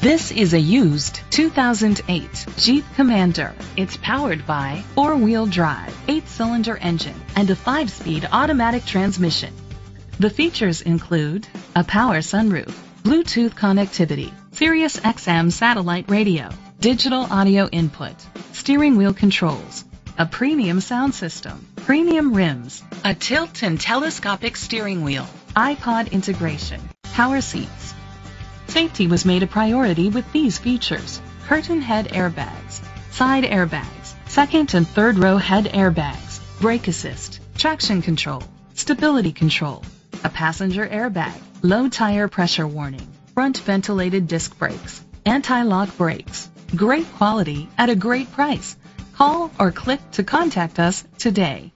This is a used 2008 Jeep Commander. It's powered by four-wheel drive, eight-cylinder engine, and a five-speed automatic transmission. The features include a power sunroof, Bluetooth connectivity, Sirius XM satellite radio, digital audio input, steering wheel controls, a premium sound system, premium rims, a tilt and telescopic steering wheel, iPod integration, power seats. Safety was made a priority with these features. Curtain head airbags, side airbags, second and third row head airbags, brake assist, traction control, stability control, a passenger airbag, low tire pressure warning, front ventilated disc brakes, anti-lock brakes. Great quality at a great price. Call or click to contact us today.